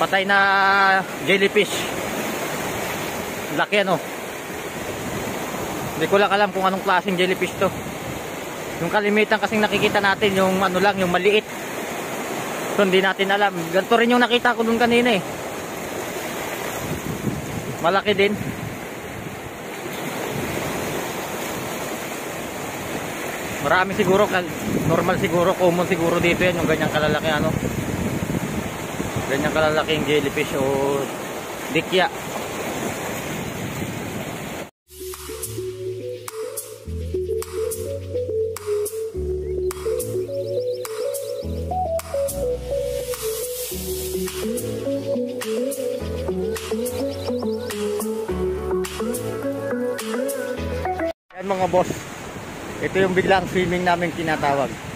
Patay na jellyfish. Laki ano. Hindi ko lang alam kung anong klaseng jellyfish to. Yung kalimitan kasing nakikita natin, yung ano lang, yung maliit. So hindi natin alam. Ganito rin yung nakita ko dun kanina eh. Malaki din. Marami siguro, normal siguro, common siguro dito yan, yung ganyang kalalaki ano. Ganyang kalalaking jellyfish o dikya. Yan mga boss. Ito yung biglang swimming namin tinatawag.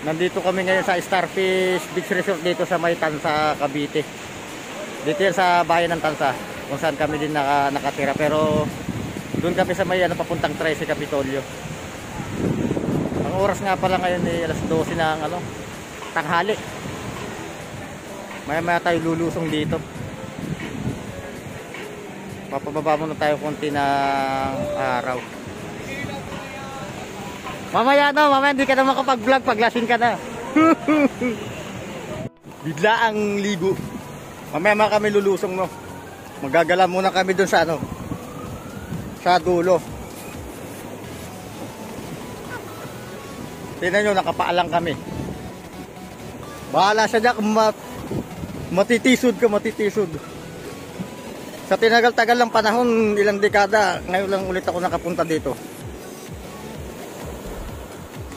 Nandito kami ngayon sa Starfish Beach Resort dito sa may Tansa, Cavite. Dito sa bayan ng Tansa kung saan kami din naka, nakatira pero doon kami sa may ano, papuntang 13 Capitolio. Ang oras nga pala ngayon ay alas 12 ng ano, tanghali. Maya maya tayo lulusong dito. Mapababa muna tayo konti ng araw. Mamaya no, mamaya hindi ka na makapag-vlog pag lasing ka na. Bigla ang ligo. Mamaya mga kami lulusong no. Magagala muna kami dun sa ano. Sa dulo. Tingnan nyo, nakapaalang kami. Bahala siya kung mat matitisod ka, matitisod. Sa tinagal-tagal ng panahon, ilang dekada, ngayon lang ulit ako nakapunta dito.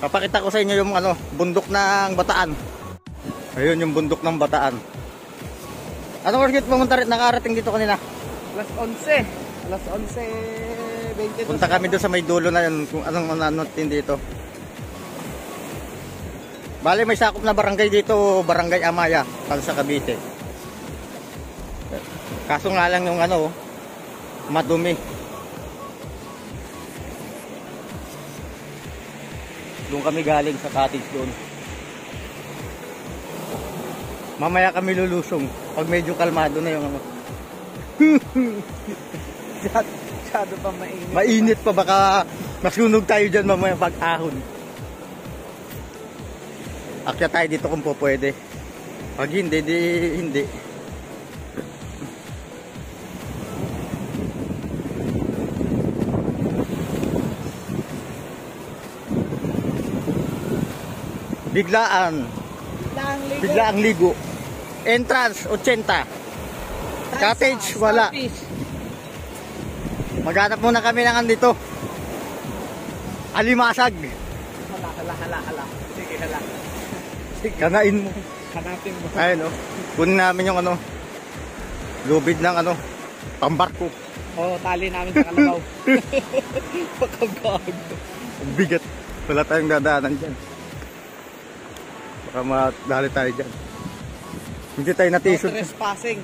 Papakita ko sa inyo yung ano, bundok ng Bataan. Ayun yung bundok ng Bataan. Anong oras kita pumunta rin? Nakarating dito kanina. Alas 11. Alas 11. 22. Punta kami doon sa may dulo na yun kung anong mananotin dito. Bale may sakop na barangay dito, Barangay Amaya, pag sa Cavite. Kaso nga lang yung ano, madumi. Doon kami galing sa cottage doon. Mamaya kami lulusong pag medyo kalmado na yung ano. Masyado, pa mainit. Mainit pa baka masunog tayo dyan mamaya pag ahon. Akya tayo dito kung po pwede. Pag hindi, di hindi. Biglaan. Biglang ligo. Biglaang ligo. Entrance, 80. Cottage, wala. Maghanap muna kami ng andito. Alimasag. Hala, hala, hala, hala. Sige, hala. Sige, Kanain mo. hanapin mo. Ayun oh. Kunin namin yung ano. Lubid ng ano. Pambarko. Oo, tali namin sa kalabaw. Pagkagago. Ang bigat. Wala tayong dadaanan dyan. Baka madali tayo dyan. Hindi tayo No natisod. trespassing.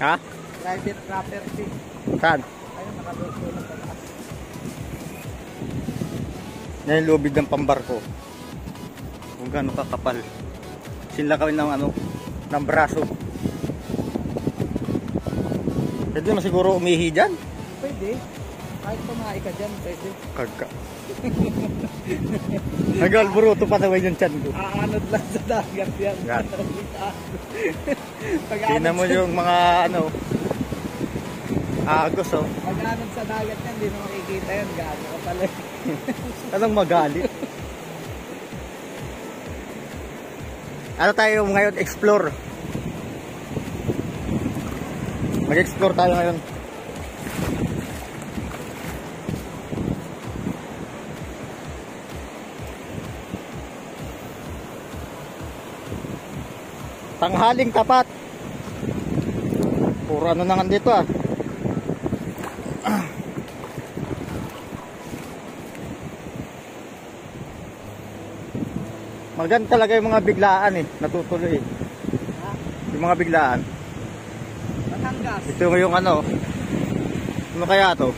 Ha? Private property. Saan? Ayun, nakadoso na sa taas. Yan yung lubid ng pambarko. Kung gaano kakapal. Sinla kami ng ano, ng braso. Pwede mo siguro umihi dyan. Pwede. Kahit pumahay ka dyan, pwede. Kagka. Nag-alburuto pa naman yung tiyan ko. Aanod lang sa dagat yan. Yan. Tingnan mo yung mga ano, agos oh. Pag-anod sa dagat yan, hindi mo makikita yan. Gaano ka pala. Anong magalit? Ano tayo ngayon? Explore. Mag-explore tayo ngayon. Tanghaling tapat. Puro ano na nga dito ah. Maganda talaga yung mga biglaan eh, natutuloy eh. Ha? Yung mga biglaan. Batangas. Ito yung ano, ano kaya to?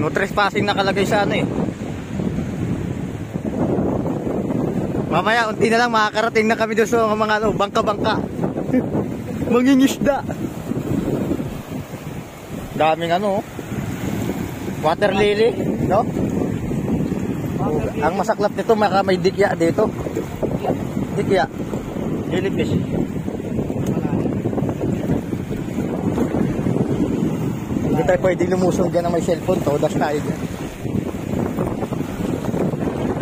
No trespassing nakalagay sa ano eh. Mamaya, unti na lang makakarating na kami doon sa mga ano, bangka-bangka. Mangingisda. Daming ano, water lily, no? Ang masaklap nito, maka may dikya dito. Dikya. Jellyfish. Hindi tayo pwedeng lumusong dyan na may cellphone. Todas tayo dyan.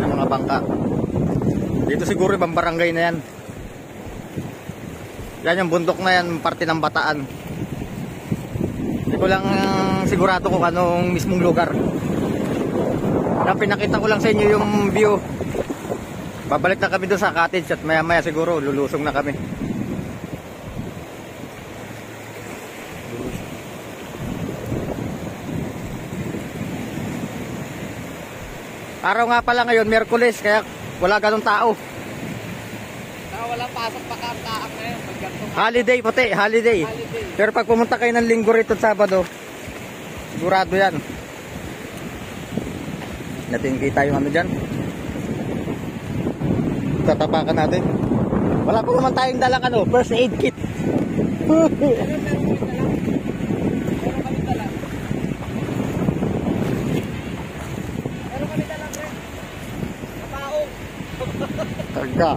Ang mga bangka. Dito siguro ibang barangay na yan. Yan yung bundok na yan, parte ng bataan. Hindi ko lang sigurado kung anong mismong lugar. Kaya pinakita ko lang sa inyo yung view. Babalik na kami doon sa cottage at maya maya siguro lulusong na kami. Araw nga pala ngayon, Merkules, kaya wala ganong tao. Saka walang pasok pa kaantaak na yun. Holiday pati, holiday. holiday. Pero pag pumunta kayo ng linggo rito at Sabado, sigurado yan. Natin kita yung ano dyan. Tatapakan natin. Wala pa naman tayong dalang ano, first aid kit. Meron meron kami dala. Meron kami dala. Meron kami dala, pre. Kapaong. Taga.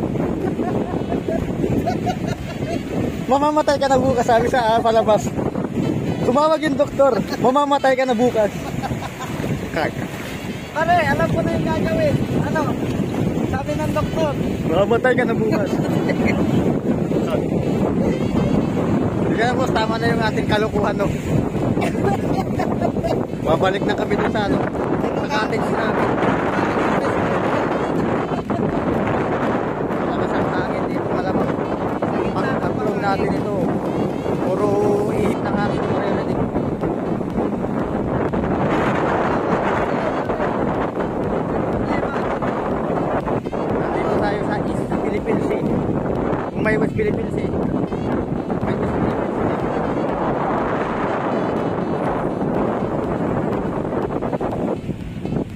Mamamatay ka na bukas, sabi sa ah, palabas. Tumawag yung doktor, mamamatay ka na bukas. Kaka. Pare, alam ko na yung gagawin. Ano? Sabi ng doktor. Mamamatay ka na bukas. Na boss, tama na yung ating kalukuhan no. Babalik na kami dun sa ano, sa cottage namin. Malakas ang hangin dito malamang. Pag-upload natin ito, puro ihip ng hangin maririnig. Nandito tayo sa East Philippine Sea. Kung may West Philippine Sea.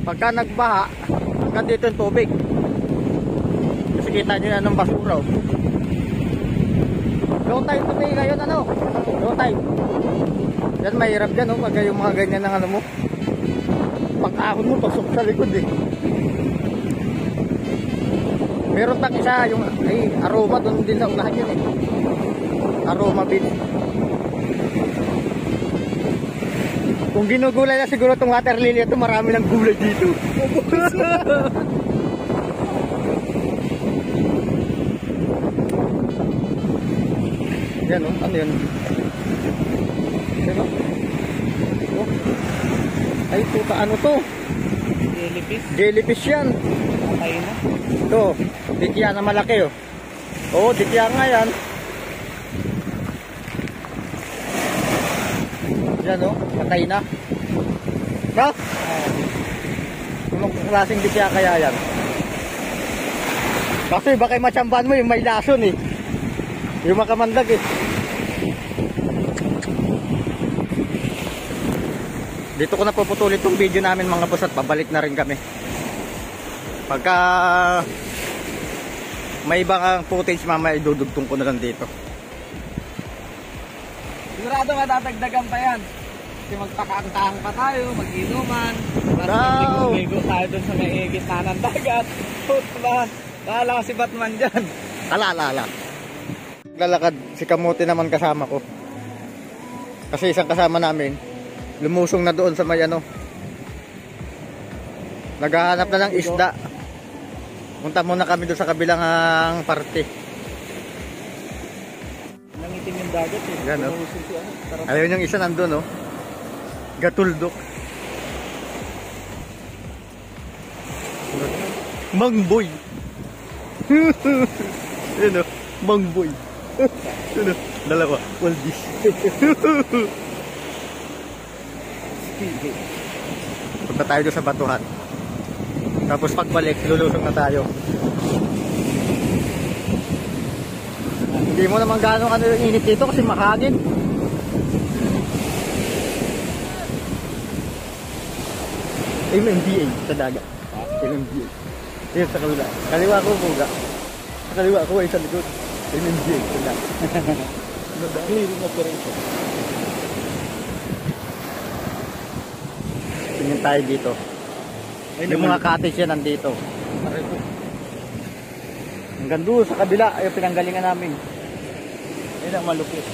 Pagka nagbaha, hanggang dito yung tubig. Kasi kita nyo yan ng basura. oh. Low tide to be ngayon ano? Low tide. Yan mahirap dyan oh, pag yung mga ganyan ng ano mo. Pag ahon mo, pasok sa likod eh. Meron tang isa, yung ay, aroma, doon din sa unahan yun eh. Aroma beach. Kung ginugulay na siguro itong water lily ito, marami ng gulay dito. yan oh, ano yan? Yan oh. Oh. Ay, puta, ano to? Jellyfish. Jellyfish yan. Patay na. Ito, dikya na malaki oh. Oo, dikya nga yan. Yan oh, patay na. No? Anong klaseng dikya kaya yan? Kasi baka matsambahan mo yung may lason eh. Yung makamandag eh. Dito ko na puputulin itong video namin mga boss at pabalik na rin kami. Pagka may ibang footage mamaya idudugtong ko na lang dito. Sigurado matatagdagan pa yan. Kasi magpakaantahan pa tayo, mag-inuman. Wow! Mag-igo tayo dun sa may gitna ng dagat. Putla. Kala si Batman dyan. Ala, ala, ala. Lalakad, si Kamote naman kasama ko. Kasi isang kasama namin, lumusong na doon sa may ano. Naghahanap na ng isda. Punta muna kami doon sa kabilang ah, parte. Nangitim yung dagat eh. Yan, oh. Ano. Tara. Ayun yung isa nandun, oh. Gatuldok. Mangboy. Oh. Mangboy. Yun, oh. Dalawa. Waldish. Punta tayo sa batuhan. Tapos pagbalik, lulusong na tayo. Hindi mo naman gaano ano yung init dito kasi mahagin. MMDA sa dagat. MMDA. Yun sa kabila. Kaliwa ko buga. Sa kaliwa ko ay sa likod. MMG. Wala. Clearing operation. Tingin tayo dito. Yung mga cottage yan nandito. Hanggang doon sa kabila, yung pinanggalingan namin. Ayun ang malupit.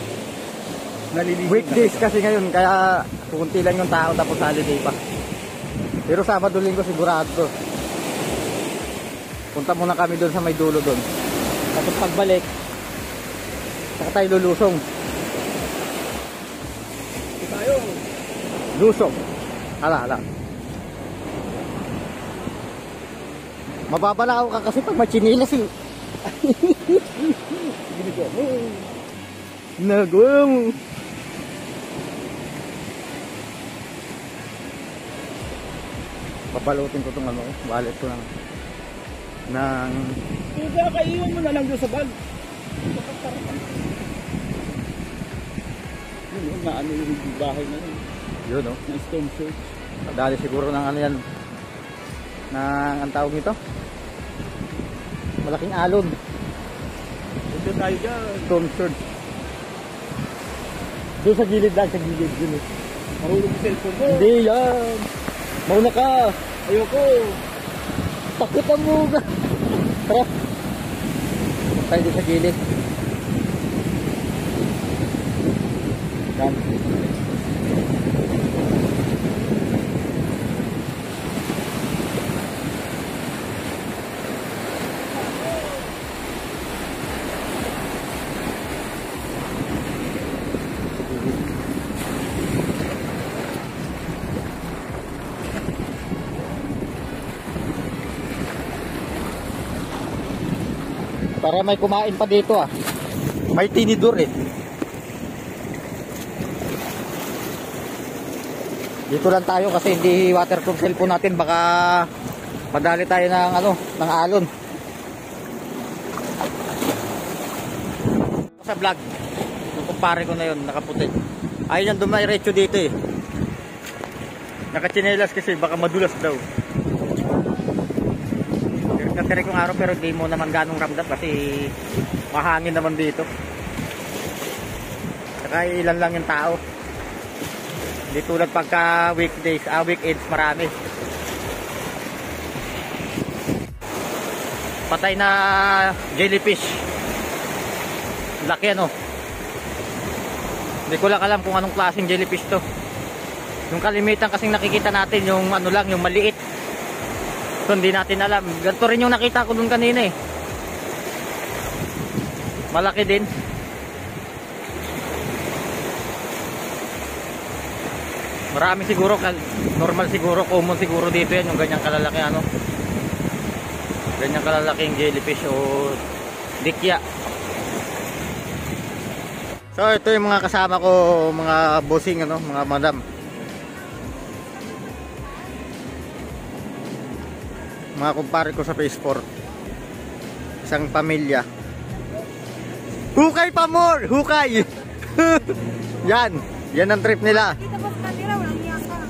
Nalilinis Weekdays kasi ngayon, kaya kunti lang yung tao tapos holiday pa. Pero Sabado Linggo sigurado. Punta muna kami doon sa may dulo doon. Tapos pagbalik, tayo lulusong. tayo. Lusong. Hala, hala. Mababalakaw ka kasi pag may chinilas eh. Mo. Papalutin ko itong ano, wallet ko ng ng Kaya kaiwan mo na lang doon sa bag. Yun, yun, na ano yung bahay na yun. yun no. Na stone church. Dali siguro ng ano yan ng ang tawag nito malaking alon Ito tayo dyan. stone sword doon sa gilid lang sa gilid yun eh. Marulog yung cellphone mo. hindi yan mauna ka Ayoko. takot ang muga tara tayo sa gilid yan Para may kumain pa dito ah. May tinidor eh. Dito lang tayo kasi hindi waterproof cellphone natin baka madali tayo ng ano, ng alon. Sa vlog, yung kumpare ko na yun, nakaputi. Ayun yung dumiretso dito eh. Nakachinelas kasi baka madulas daw. Kasi kong araw pero di mo naman ganong ramdam kasi mahangin naman dito. Saka ilan lang yung tao. Hindi tulad pagka weekdays, ah weekends marami. Patay na jellyfish. Laki ano. Hindi ko lang alam kung anong klaseng jellyfish to. Yung kalimitan kasing nakikita natin yung ano lang, yung maliit. So, hindi natin alam. Ganito rin yung nakita ko dun kanina eh. Malaki din. Marami siguro, normal siguro, common siguro dito yan, yung ganyang kalalaki ano. Ganyang kalalaking jellyfish o dikya. So, ito yung mga kasama ko, mga bossing ano, mga madam. mga kumpare ko sa Phase 4 isang pamilya hukay pa more hukay yan yan ang trip nila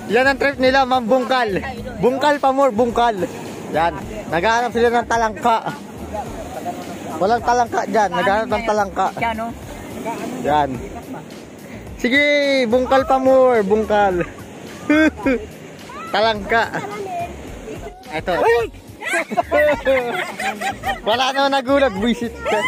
yan ang trip nila ma'am bungkal. Bungkal pa more bungkal. Yan. Naghahanap sila ng talangka. Walang talangka dyan. Naghahanap ng talangka. Yan. Sige bungkal pa more bungkal. Talangka. Ito wala naman nagulat buisit ka